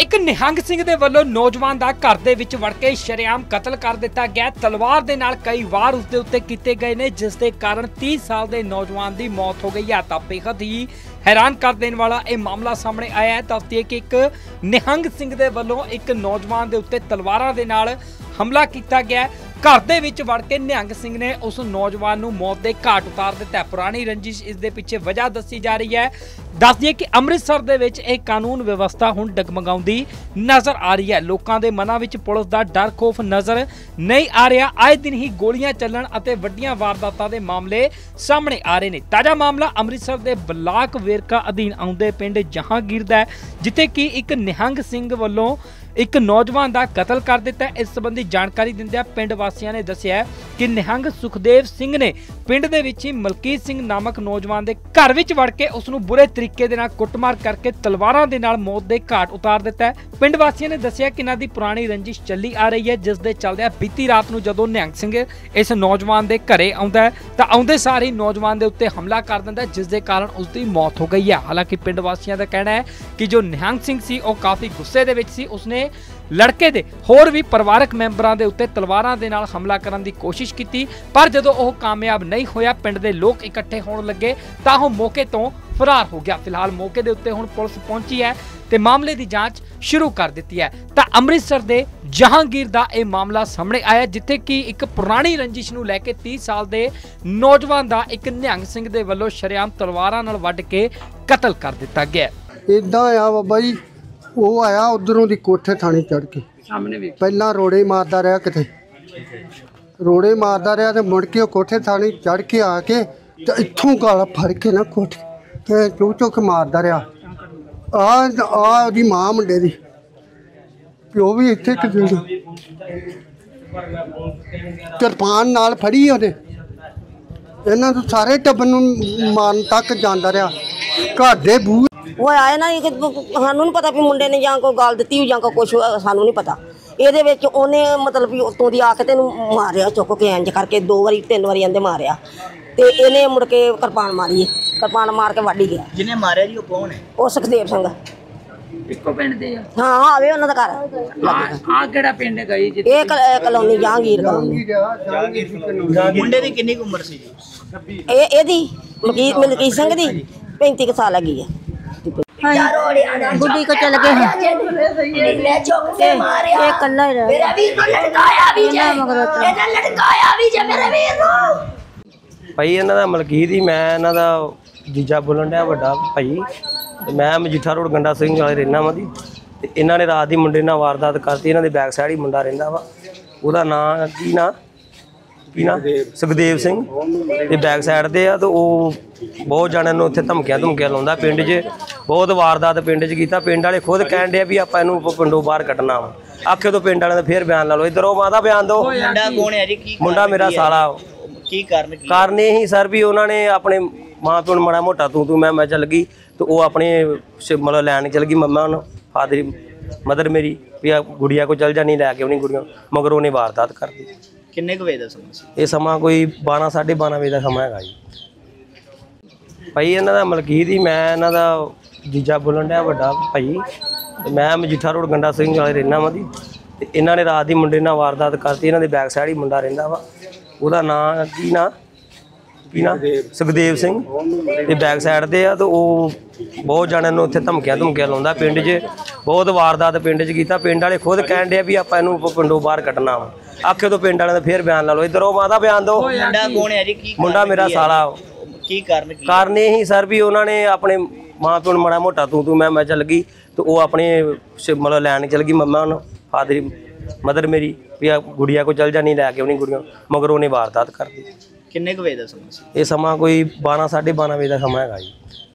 ਇੱਕ ਨਿਹੰਗ ਸਿੰਘ ਦੇ ਵੱਲੋਂ ਨੌਜਵਾਨ ਦਾ ਘਰ ਦੇ ਵਿੱਚ ਵੜ ਕੇ ਸ਼ਰੇਆਮ ਕਤਲ ਕਰ ਦਿੱਤਾ ਗਿਆ। ਤਲਵਾਰ ਦੇ ਨਾਲ ਕਈ ਵਾਰ ਉਸ ਦੇ ਉੱਤੇ ਕੀਤੇ ਗਏ ਨੇ, ਜਿਸ ਦੇ ਕਾਰਨ 30 ਸਾਲ ਦੇ ਨੌਜਵਾਨ ਦੀ ਮੌਤ ਹੋ ਗਈ ਹੈ। ਤਾਂ ਬੇਹੱਦ ਹੀ ਹੈਰਾਨ ਕਰ ਦੇਣ ਵਾਲਾ ਇਹ ਮਾਮਲਾ ਸਾਹਮਣੇ ਆਇਆ ਹੈ। ਦੱਸਦੀਏ ਕਿ ਇੱਕ ਨਿਹੰਗ ਸਿੰਘ ਦੇ ਵੱਲੋਂ ਇੱਕ ਨੌਜਵਾਨ ਦੇ ਉੱਤੇ ਤਲਵਾਰਾਂ ਦੇ ਨਾਲ ਹਮਲਾ ਕੀਤਾ ਗਿਆ। ਘਰ ਦੇ ਵਿੱਚ ਵੜ ਕੇ ਨਿਹੰਗ ਸਿੰਘ ਨੇ ਉਸ ਨੌਜਵਾਨ ਨੂੰ ਮੌਤ ਦੇ ਘਾਟ ਉਤਾਰ ਦਿੱਤਾ। ਪੁਰਾਣੀ ਰੰਜਿਸ਼ ਇਸ ਦੇ ਪਿੱਛੇ ਵਜ੍ਹਾ ਦੱਸੀ ਜਾ ਰਹੀ ਹੈ। ਦੱਸ ਦਈਏ ਕਿ ਅੰਮ੍ਰਿਤਸਰ ਦੇ ਵਿੱਚ ਇਹ ਕਾਨੂੰਨ ਵਿਵਸਥਾ ਹੁਣ ਡਗਮਗਾਉਂਦੀ ਨਜ਼ਰ ਆ ਰਹੀ ਹੈ। ਲੋਕਾਂ ਦੇ ਮਨਾਂ ਵਿੱਚ ਪੁਲਿਸ ਦਾ ਡਰ ਖੋਫ ਨਜ਼ਰ ਨਹੀਂ ਆ ਰਿਹਾ। ਆਏ ਦਿਨ ਹੀ ਗੋਲੀਆਂ ਚੱਲਣ ਅਤੇ ਵੱਡੀਆਂ ਵਾਰਦਾਤਾਂ ਦੇ ਮਾਮਲੇ ਸਾਹਮਣੇ ਆ ਰਹੇ ਨੇ। ਤਾਜ਼ਾ ਮਾਮਲਾ ਅੰਮ੍ਰਿਤਸਰ ਦੇ ਬਲਾਕ ਵੇਰਕਾ ਅਧੀਨ ਆਉਂਦੇ ਪਿੰਡ ਜਹਾਂਗੀਰ ਦਾ ਹੈ, ਜਿੱਥੇ ਕਿ ਇੱਕ ਨਿਹੰਗ ਸਿੰਘ ਵੱਲੋਂ ਇੱਕ ਨੌਜਵਾਨ ਦਾ ਕਤਲ ਕਰ ਦਿੱਤਾ। ਇਸ ਸੰਬੰਧੀ ਜਾਣਕਾਰੀ ਦਿੰਦਿਆਂ ਪਿੰਡ ਵਾਸੀਆਂ ਨੇ ਦੱਸਿਆ ਕਿ ਨਿਹੰਗ ਸੁਖਦੇਵ ਸਿੰਘ ਨੇ ਪਿੰਡ ਦੇ ਵਿੱਚ ਹੀ ਮਲਕੀਤ ਸਿੰਘ ਨਾਮਕ ਨੌਜਵਾਨ ਦੇ ਘਰ ਵਿੱਚ ਵੜ ਕੇ ਉਸ ਨੂੰ ਬੁਰੇ ਤਰੀਕੇ ਦੇ ਨਾਲ ਕੁੱਟਮਾਰ ਕਰਕੇ ਤਲਵਾਰਾਂ ਦੇ ਨਾਲ ਮੌਤ ਦੇ ਘਾਟ ਉਤਾਰ ਦਿੱਤਾ ਹੈ। ਪਿੰਡ ਵਾਸੀਆਂ ਨੇ ਦੱਸਿਆ ਕਿ ਇਹਨਾਂ ਦੀ ਪੁਰਾਣੀ ਰੰਜਿਸ਼ ਚੱਲੀ ਆ ਰਹੀ ਹੈ, ਜਿਸ ਦੇ ਚੱਲਦਿਆਂ ਬੀਤੀ ਰਾਤ ਨੂੰ ਜਦੋਂ ਨਿਹੰਗ ਸਿੰਘ ਇਸ ਨੌਜਵਾਨ ਦੇ ਘਰੇ ਆਉਂਦਾ ਤਾਂ ਆਉਂਦੇ ਸਾਰ ਹੀ ਨੌਜਵਾਨ ਦੇ ਉੱਤੇ ਹਮਲਾ ਕਰ ਦਿੰਦਾ ਜਿਸ ਦੇ ਕਾਰਨ ਉਸ ਦੀ ਮੌਤ ਹੋ ਗਈ ਹੈ। ਹਾਲਾਂਕਿ ਪਿੰਡ ਵਾਸੀਆਂ ਦਾ ਕਹਿਣਾ ਹੈ ਕਿ ਜੋ ਨਿਹੰਗ ਸਿੰਘ ਸੀ, ਉਹ ਕਾਫੀ ਗੁੱਸੇ ਦੇ ਵਿੱਚ ਸੀ। ਉਸਨੇ ਲੜਕੇ ਦੇ ਹੋਰ ਵੀ ਪਰਿਵਾਰਕ ਮੈਂਬਰਾਂ ਦੇ ਉੱਤੇ ਤਲਵਾਰਾਂ ਦੇ ਨਾਲ ਹਮਲਾ ਕਰਨ ਦੀ ਕੋਸ਼ਿਸ਼ ਕੀਤੀ, ਪਰ ਜਦੋਂ ਉਹ ਕਾਮਯਾਬ ਨਹੀਂ ਹੋਇਆ, ਪਿੰਡ ਦੇ ਲੋਕ ਇਕੱਠੇ ਹੋਣ ਲੱਗੇ, ਤਾਂ ਉਹ ਮੌਕੇ ਤੋਂ ਫਰਾਰ ਹੋ ਗਿਆ। ਫਿਲਹਾਲ ਮੌਕੇ ਦੇ ਉੱਤੇ ਹੁਣ ਪੁਲਿਸ ਪਹੁੰਚੀ ਹੈ ਤੇ ਮਾਮਲੇ ਦੀ ਜਾਂਚ ਸ਼ੁਰੂ ਕਰ ਦਿੱਤੀ ਹੈ। ਤਾਂ ਅੰਮ੍ਰਿਤਸਰ ਦੇ ਜਹਾਂਗੀਰ ਦਾ ਇਹ ਮਾਮਲਾ ਸਾਹਮਣੇ ਆਇਆ, ਜਿੱਥੇ ਕਿ ਇੱਕ ਪੁਰਾਣੀ ਰੰਜਿਸ਼ ਨੂੰ ਲੈ ਕੇ 30 ਸਾਲ ਦੇ ਨੌਜਵਾਨ ਦਾ ਇੱਕ ਨਿਹੰਗ ਸਿੰਘ ਦੇ ਵੱਲੋਂ ਸ਼ਰੇਆਮ ਤਲਵਾਰਾਂ ਨਾਲ ਵੱਢ ਕੇ ਕਤਲ ਕਰ ਦਿੱਤਾ ਗਿਆ ਇਦਾਂ ਆ ਬਾਬਾ ਜੀ ਉਹ ਆਇਆ ਉਧਰੋਂ ਦੀ ਕੋਠੇ ਥਾਣੀ ਚੜ ਕੇ। ਸਾਹਮਣੇ ਵੀ ਪਹਿਲਾਂ ਰੋੜੇ ਮਾਰਦਾ ਰਿਹਾ ਕਿਤੇ। ਰੋੜੇ ਮਾਰਦਾ ਰਿਹਾ ਤੇ ਮੁੜ ਕੇ ਉਹ ਕੋਠੇ ਥਾਣੀ ਚੜ ਕੇ ਆ ਕੇ ਤੇ ਇੱਥੋਂ ਗਾਲ ਫੜ ਕੇ ਨਾ ਕੋਠੇ ਤੇ ਚੁੱਕ ਚੁੱਕ ਮਾਰਦਾ ਰਿਹਾ। ਆ ਆ ਉਹਦੀ ਮਾਂ ਮੁੰਡੇ ਦੀ। ਪਿਓ ਵੀ ਇੱਥੇ ਸੀ। ਕਿਰਪਾਨ ਨਾਲ ਫੜੀ ਉਹਨੇ ਇਹਨਾਂ ਨੂੰ ਸਾਰੇ ਟੱਬਰ ਨੂੰ ਮਾਰਨ ਤੱਕ ਜਾਂਦਾ ਰਿਹਾ। ਘਰ ਦੇ ਬੂਹ ਉਹ ਆਏ ਨਾ ਇੱਕ ਸਾਨੂੰ ਨਹੀਂ ਪਤਾ ਵੀ ਮੁੰਡੇ ਨੇ ਜਾਂ ਕੋਈ ਗੱਲ ਦਿੱਤੀ ਹੋਈ ਜਾਂ ਕੋਈ ਕੁਛ ਹੋਇਆ, ਸਾਨੂੰ ਨਹੀਂ ਪਤਾ। ਇਹਦੇ ਵਿੱਚ ਉਹਨੇ ਮਤਲਬ ਵੀ ਉਤੋਂ ਦੀ ਆ ਕੇ ਤੈਨੂੰ ਮਾਰਿਆ ਚੁੱਕ ਕੇ ਇੰਜ ਕਰਕੇ ਦੋ ਵਾਰੀ ਤਿੰਨ ਵਾਰੀ ਇਹਦੇ ਮਾਰਿਆ। ਤੇ ਇਹਨੇ ਮੁੜ ਕੇ ਕਿਰਪਾਨ ਮਾਰੀ ਹੈ। ਕਿਰਪਾਨ ਮਾਰ ਕੇ ਵੱਢ ਗਿਆ। ਜਿਹਨੇ ਮਾਰਿਆ ਜੀ ਉਹ ਕੌਣ ਹੈ? ਉਹ ਸੁਖਦੇਵ ਸਿੰਘ। ਇੱਕੋ ਪਿੰਡ ਦੇ ਆ? ਹਾਂ ਆਵੇ ਉਹਨਾਂ ਦਾ ਘਰ। ਆ ਕਿਹੜਾ ਪਿੰਡ ਹੈ ਗਈ ਇਹ ਕਲ- ਇਹ ਕਲੋਨੀ ਜਹਾਂਗੀਰ ਕਲੋਨੀ। ਮੁੰਡੇ ਦੀ ਕਿੰਨੀ ਕੁ ਉਮਰ ਸੀ ਜੀ? ਇਹ ਇਹਦੀ ਮਲਕੀਤ ਮਲਕੀਤ ਸਿੰਘ ਦੀ 35 ਕੁ ਸਾਲ ਹੈਗੀ ਹੈ ਗੁੱਡੀ ਕੋ ਚਲ ਗਏ ਹਾਂ ਇਹਨੇ ਚੁੱਕ ਕੇ ਮਾਰਿਆ। ਇਹ ਕੱਲਾ ਹੀ ਰਹਿ ਮੇਰਾ ਵੀਰ ਨੂੰ ਲਟਕਾਇਆ ਵੀ ਜੇ। ਇਹਨਾਂ ਲਟਕਾਇਆ ਵੀ ਜੇ ਮੇਰੇ ਵੀਰ ਨੂੰ। ਭਾਈ ਇਹਨਾਂ ਦਾ ਮਲਕੀਤ ਹੀ ਮੈਂ ਇਹਨਾਂ ਦਾ ਜੀਜਾ ਬੋਲਣ ਡਿਆ ਵੱਡਾ ਭਾਈ। ਤੇ ਮੈਂ ਮਜੀਠਾ ਰੋਡ ਗੰਡਾ ਸਿੰਘ ਵਾਲੇ ਰਹਿਣਾ ਵਾਂ ਦੀ ਤੇ ਇਹਨਾਂ ਨੇ ਰਾਤ ਦੀ ਮੁੰਡੇ ਨਾਲ ਵਾਰਦਾਤ ਕਰਤੀ। ਇਹਨਾਂ ਦੇ ਬੈਕ ਸਾਈਡ ਹੀ ਮੁੰਡਾ ਰਹਿੰਦਾ ਵਾ। ਉਹਦਾ ਨਾਂ ਕੀ ਨਾਂ? ਕੀ ਨਾਂ? ਸੁਖਦੇਵ। ਸਿੰਘ। ਤੇ ਬੈਕ ਸਾਈਡ ਤੇ ਆ ਤੇ ਉਹ ਬਹੁਤ ਜਣਿਆਂ ਨੂੰ ਉੱਥੇ ਧਮਕੀਆਂ ਧਮਕੀਆਂ ਲਾਉਂਦਾ ਪਿੰਡ 'ਚ। ਬਹੁਤ ਵਾਰਦਾਤ ਪਿੰਡ 'ਚ ਕੀਤਾ। ਪਿੰਡ ਵਾਲੇ ਖੁਦ ਕਹਿਣ ਡਿਆ ਵੀ ਆਪਾਂ ਇਹਨੂੰ ਪਿੰਡੋਂ ਬਾਹਰ ਕੱਢਣਾ ਵਾ। ਆਖੇ ਤੋਂ ਪਿੰਡ ਵਾਲਿਆਂ ਦਾ ਫੇਰ ਬਿਆਨ ਲਾ ਲਓ। ਇਧਰ ਉਹ ਮਾਦਾ ਬਿਆਨ ਦਿਓ। ਮੁੰਡਾ ਕੌਣ ਹੈ ਜੀ? ਕੀ ਮੁੰਡਾ ਮੇਰਾ? ਸਾਲਾ ਕੀ ਕਾਰਨ ਕੀ ਕਾਰਨ ਇਹ ਹੀ ਸਰ ਵੀ ਉਹਨਾਂ ਨੇ ਆਪਣੇ ਮਾਂ ਪਿਓ ਨੂੰ ਮੜਾ ਮੋਟਾ ਤੂੰ ਤੂੰ ਮੈਂ ਮੈਂ ਚੱਲ ਗਈ ਤੇ ਉਹ ਆਪਣੇ ਮਤਲਬ ਲੈਣ ਚੱਲ ਗਈ ਮੰਮਾ ਉਹਨੂੰ ਫਾਦਰ ਮਦਰ ਮੇਰੀ ਵੀ ਆ ਗੁੜੀਆ ਕੋ ਚੱਲ ਜਾਣੀ ਲੈ ਕੇ ਉਹਨੀ ਗੁੜੀਆਂ। ਮਗਰ ਉਹਨੇ ਵਾਰਦਾਤ ਕਰਦੀ ਕਿੰਨੇ ਕੁ ਵਜੇ ਦਾ ਸਮਾਂ ਸੀ? ਇਹ ਸਮਾਂ ਕੋਈ 12 12:30 ਵਜੇ ਦਾ ਸਮਾਂ ਹੈਗਾ ਜੀ। ਭਾਈ ਇਹਨਾਂ ਦਾ ਮਲਕੀਤ ਹੀ ਮੈਂ ਇਹਨਾਂ ਦਾ ਜੀਜਾ ਬੋਲਣ ਡਿਆ ਵੱਡਾ ਭਾਈ। ਤੇ ਮੈਂ ਮਜੀਠਾ ਰੋਡ ਗੰਡਾ ਸਿੰਘ ਵਾਲੇ ਰਹਿਣਾ ਵਾਂ ਦੀ ਤੇ ਇਹਨਾਂ ਨੇ ਰਾਤ ਦੀ ਮੁੰਡੇ ਨਾਲ ਵਾਰਦਾਤ ਕਰਤੀ ਇਹਨਾਂ ਦੇ ਬੈਕ ਸਾਈਡ ਹੀ ਮੁੰਡਾ ਰਹਿੰਦਾ ਵਾ। ਉਹਦਾ ਨਾਂ ਕੀ ਨਾਂ? ਕੀ ਨਾਂ? ਸੁਖਦੇਵ ਸਿੰਘ। ਤੇ ਬੈਕ ਸਾਈਡ ਤੇ ਆ ਤੇ ਉਹ ਬਹੁਤ ਜਣਿਆਂ ਨੂੰ ਉੱਥੇ ਧਮਕੀਆਂ ਧਮਕੀਆਂ ਲਾਉਂਦਾ ਪਿੰਡ 'ਚ। ਬਹੁਤ ਵਾਰਦਾਤ ਪਿੰਡ 'ਚ ਕੀਤਾ। ਪਿੰਡ ਵਾਲੇ ਖੁਦ ਕਹਿਣ ਡਿਆ ਵੀ ਆਪਾਂ ਇਹਨੂੰ ਪਿੰਡੋਂ ਬਾਹਰ ਕੱਢਣਾ ਵਾ। ਆਖੇ ਤੋਂ ਪਿੰਡ ਵਾਲਿਆਂ ਦਾ ਫੇਰ ਬਿਆਨ ਲਾ ਲਓ। ਇਧਰ ਮਾਦਾ ਬਿਆਨ ਦਿਓ। ਮੁੰਡਾ ਕੌਣ ਹੈ ਜੀ? ਕੀ ਮੁੰਡਾ ਮੇਰਾ? ਸਾਲਾ। ਕੀ ਕਾਰਨ ਕੀ? ਕਾਰਨ ਇਹ ਹੀ ਸਰ ਵੀ ਉਹਨਾਂ ਨੇ ਆਪਣੇ ਮਾਂ ਪਿਓ ਨੂੰ ਮੜਾ ਮੋਟਾ ਤੂੰ ਤੂੰ ਮੈਂ ਮੈਂ ਚੱਲ ਗਈ ਤੇ ਉਹ ਆਪਣੇ ਸ਼- ਮਤਲਬ ਲੈਣ ਚੱਲ ਗਈ ਮੰਮਾ ਉਹਨੂੰ ਫਾਦਰ ਮਦਰ ਮੇਰੀ ਵੀ ਆ ਗੁੜੀਆ ਕੋ ਚੱਲ ਜਾਣੀ ਲੈ ਕੇ ਉਹਨੀ ਗੁੜੀਆਂ ਮਗਰ ਉਹਨੇ ਵਾਰਦਾਤ ਕਰਦੀ ਕਿੰਨੇ ਕੁ ਵਜੇ ਦਾ ਸਮਾਂ ਸੀ? ਇਹ ਸਮਾਂ ਕੋਈ 12 12:30 ਵਜੇ ਦਾ ਸਮਾਂ ਹੈਗਾ ਜੀ।